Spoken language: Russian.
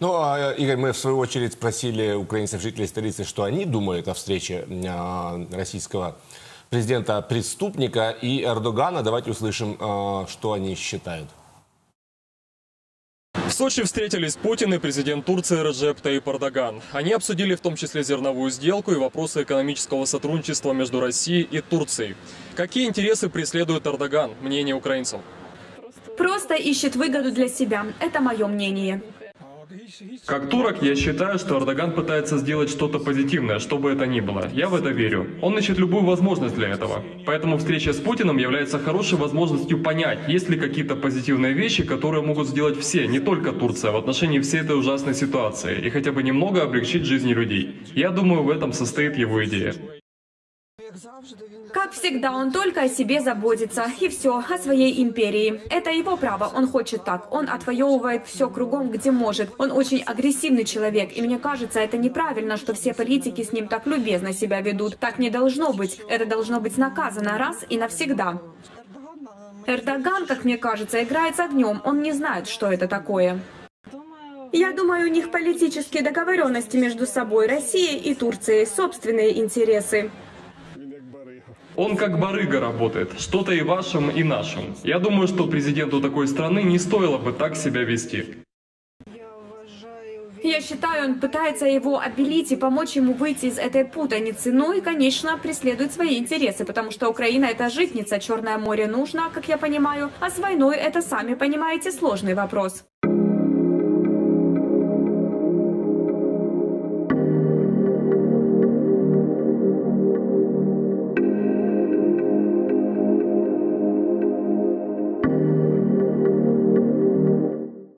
Ну, а, Игорь, мы в свою очередь спросили украинцев, жителей столицы, что они думают о встрече а, российского президента-преступника и Эрдогана. Давайте услышим, а, что они считают. В Сочи встретились Путин и президент Турции Реджеп Таyyip Эрдоган. Они обсудили в том числе зерновую сделку и вопросы экономического сотрудничества между Россией и Турцией. Какие интересы преследует Эрдоган? Мнение украинцев. Просто ищет выгоду для себя. Это мое мнение. Как турок, я считаю, что Эрдоган пытается сделать что-то позитивное, что бы это ни было. Я в это верю. Он ищет любую возможность для этого. Поэтому встреча с Путиным является хорошей возможностью понять, есть ли какие-то позитивные вещи, которые могут сделать все, не только Турция, в отношении всей этой ужасной ситуации, и хотя бы немного облегчить жизни людей. Я думаю, в этом состоит его идея. Как всегда, он только о себе заботится. И все, о своей империи. Это его право, он хочет так. Он отвоевывает все кругом, где может. Он очень агрессивный человек. И мне кажется, это неправильно, что все политики с ним так любезно себя ведут. Так не должно быть. Это должно быть наказано раз и навсегда. Эрдоган, как мне кажется, играет с огнем. Он не знает, что это такое. Я думаю, у них политические договоренности между собой, Россией и Турцией, собственные интересы. Он как барыга работает, что-то и вашим, и нашим. Я думаю, что президенту такой страны не стоило бы так себя вести. Я считаю, он пытается его обелить и помочь ему выйти из этой путаницы. Ну и, конечно, преследует свои интересы, потому что Украина это житница, Черное море нужно, как я понимаю, а с войной это, сами понимаете, сложный вопрос.